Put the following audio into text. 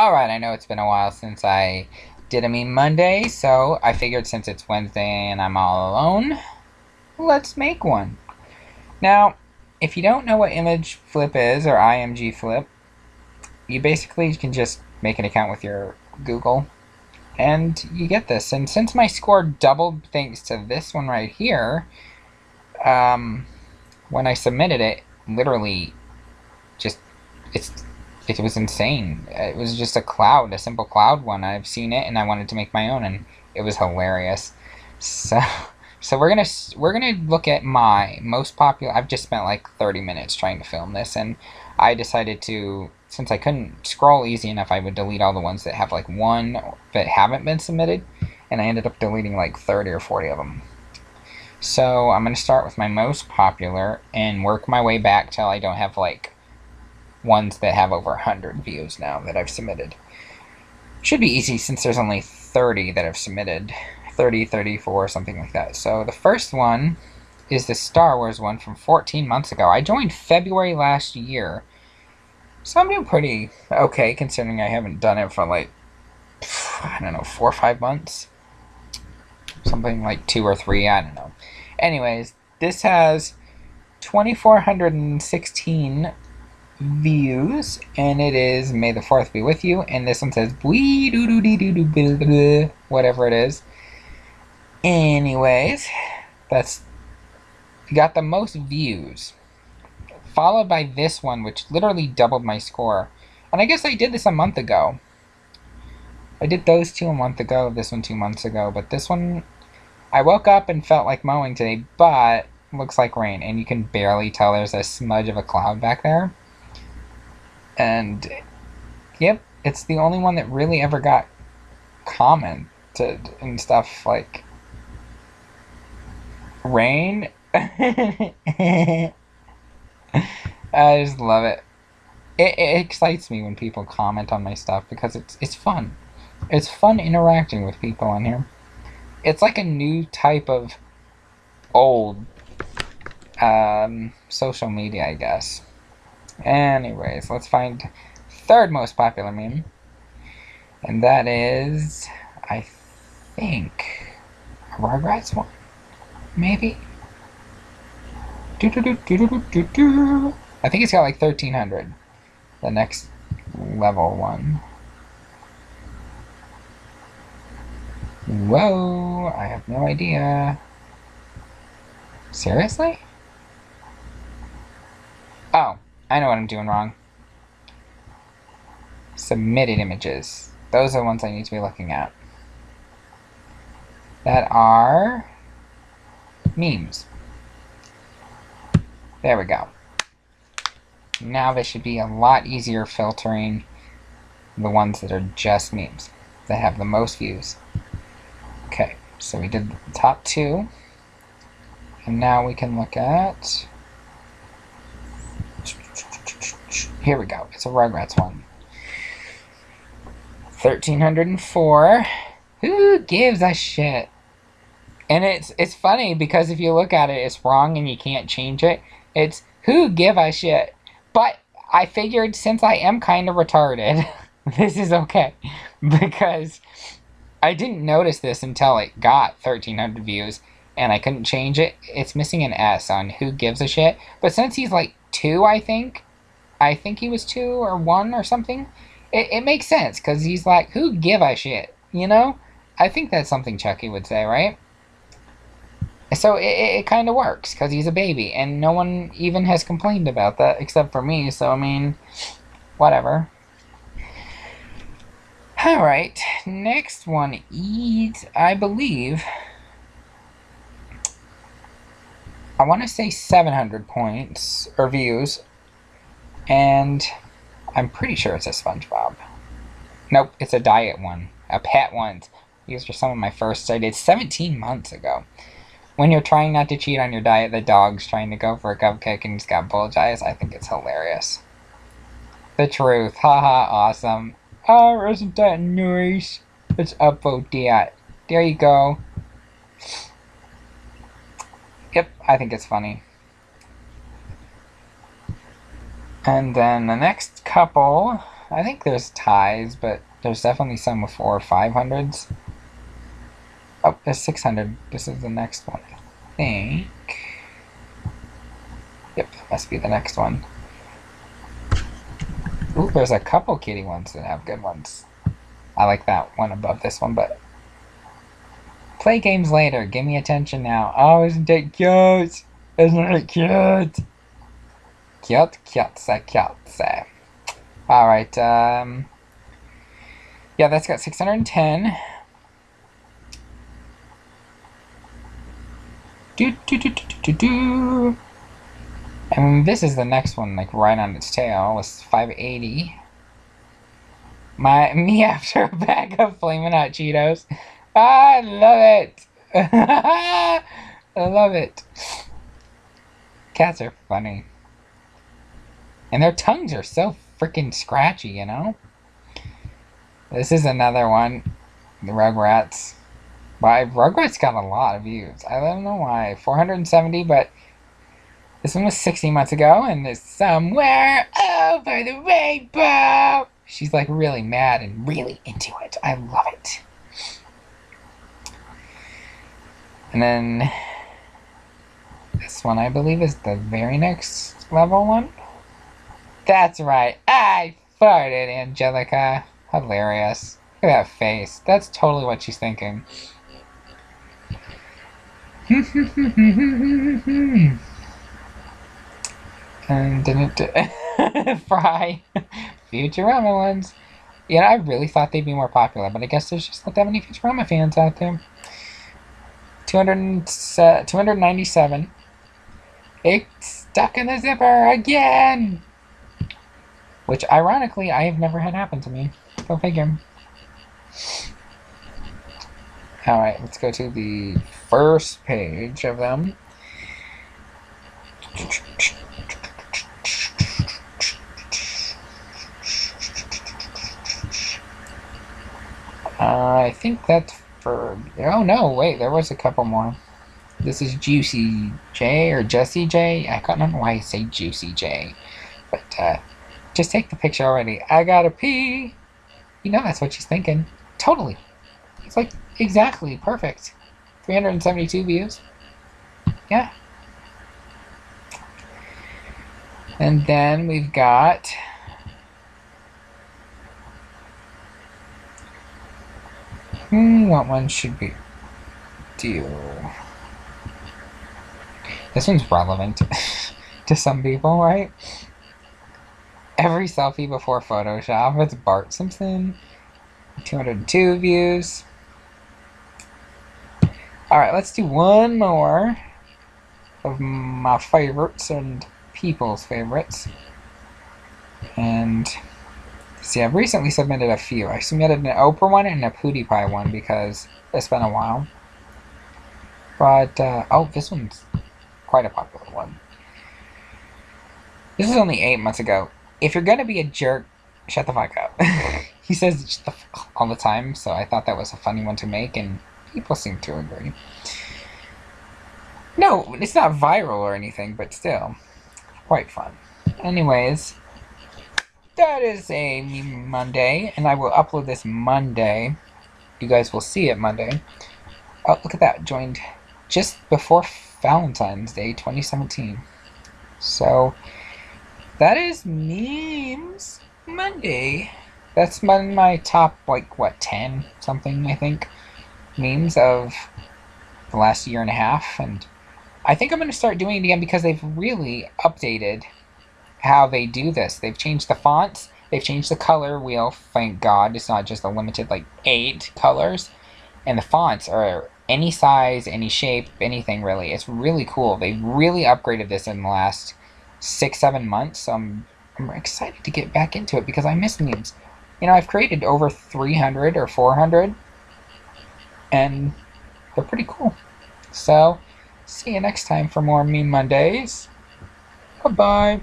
Alright, I know it's been a while since I did a meme Monday, so I figured since it's Wednesday and I'm all alone, let's make one. Now, if you don't know what image flip is, or IMG flip, you basically can just make an account with your Google, and you get this. And since my score doubled thanks to this one right here, um, when I submitted it, literally, just, it's it was insane. It was just a cloud, a simple cloud one. I've seen it, and I wanted to make my own, and it was hilarious. So, so we're gonna we're gonna look at my most popular. I've just spent like 30 minutes trying to film this, and I decided to since I couldn't scroll easy enough, I would delete all the ones that have like one that haven't been submitted, and I ended up deleting like 30 or 40 of them. So I'm gonna start with my most popular and work my way back till I don't have like ones that have over 100 views now that I've submitted. Should be easy since there's only 30 that I've submitted. 30, 34, something like that. So the first one is the Star Wars one from 14 months ago. I joined February last year. So I'm doing pretty okay considering I haven't done it for like, I don't know, four or five months. Something like two or three, I don't know. Anyways, this has 2,416 views, and it is May the 4th be with you, and this one says whatever it is. Anyways, that's got the most views, followed by this one, which literally doubled my score. And I guess I did this a month ago. I did those two a month ago, this one two months ago, but this one, I woke up and felt like mowing today, but looks like rain, and you can barely tell there's a smudge of a cloud back there. And yep, it's the only one that really ever got commented and stuff like rain. I just love it. it. It excites me when people comment on my stuff because it's it's fun. It's fun interacting with people on here. It's like a new type of old um, social media, I guess. Anyways, let's find third most popular meme. And that is, I think, a Rugrats one? Maybe? I think it's got like 1300. The next level one. Whoa, I have no idea. Seriously? Oh, I know what I'm doing wrong. Submitted images. Those are the ones I need to be looking at. That are memes. There we go. Now this should be a lot easier filtering the ones that are just memes, that have the most views. Okay, so we did the top two. And now we can look at Here we go. It's a Rugrats one. 1304. Who gives a shit? And it's it's funny because if you look at it, it's wrong and you can't change it. It's who give a shit. But I figured since I am kind of retarded, this is okay. Because I didn't notice this until it got 1300 views and I couldn't change it. It's missing an S on who gives a shit. But since he's like two, I think, I think he was two or one or something. It, it makes sense because he's like, who give a shit? You know? I think that's something Chucky would say, right? So it, it, it kind of works because he's a baby and no one even has complained about that except for me. So, I mean, whatever. Alright, next one is, I believe, I want to say 700 points or views and I'm pretty sure it's a SpongeBob. Nope, it's a diet one. A pet one. These are some of my firsts I did 17 months ago. When you're trying not to cheat on your diet, the dog's trying to go for a cupcake and he's got bulge eyes. I think it's hilarious. The truth. Haha, awesome. Oh, isn't that nice? Let's upvote oh, that. There you go. Yep, I think it's funny. And then the next couple I think there's ties, but there's definitely some with four or five hundreds. Oh, there's 600. This is the next one, I think. Yep, must be the next one. Ooh, there's a couple kitty ones that have good ones. I like that one above this one, but... Play games later. Give me attention now. Oh, isn't it cute? Isn't it cute? Cute, cute, cute, say. Alright, um... Yeah, that's got 610. Do, do, do, do, do, do. And this is the next one, like right on its tail, was 580. My me after a bag of flaming hot Cheetos. I love it. I love it. Cats are funny. And their tongues are so freaking scratchy, you know? This is another one. The Rugrats. Why Rugrats got a lot of views. I don't know why. 470, but this one was 60 months ago, and it's somewhere over the rainbow. She's like really mad and really into it. I love it. And then this one, I believe, is the very next level one. That's right. I farted, Angelica. Hilarious. Look at that face. That's totally what she's thinking. and didn't fry Futurama ones. Yeah, I really thought they'd be more popular, but I guess there's just not that many Futurama fans out there. 200, uh, 297. It's stuck in the zipper again! Which, ironically, I have never had happen to me. Go figure. Alright, let's go to the first page of them. Uh, I think that's for... Oh, no, wait, there was a couple more. This is Juicy J or Jessie J. I can't remember why I say Juicy J. But, uh, just take the picture already. I gotta pee. You know that's what she's thinking. Totally. It's like exactly perfect. 372 views. Yeah. And then we've got Hmm, what one should we do? This one's relevant to some people, right? Every selfie before Photoshop. It's Bart Simpson. 202 views. Alright, let's do one more of my favorites and people's favorites. And see, I've recently submitted a few. I submitted an Oprah one and a PewDiePie one because it's been a while. But, uh, oh, this one's quite a popular one. This is only eight months ago if you're gonna be a jerk, shut the fuck up. he says all the time, so I thought that was a funny one to make, and people seem to agree. No, it's not viral or anything, but still, quite fun. Anyways, that is a Monday, and I will upload this Monday. You guys will see it Monday. Oh, look at that. Joined just before Valentine's Day 2017. So, that is memes Monday. That's my, my top, like, what, 10 something, I think, memes of the last year and a half. And I think I'm going to start doing it again because they've really updated how they do this. They've changed the fonts, they've changed the color wheel, thank God. It's not just a limited, like, eight colors. And the fonts are any size, any shape, anything really. It's really cool. They really upgraded this in the last six, seven months. So I'm, I'm excited to get back into it because I miss memes. You know, I've created over 300 or 400, and they're pretty cool. So, see you next time for more Meme Mondays. Bye-bye.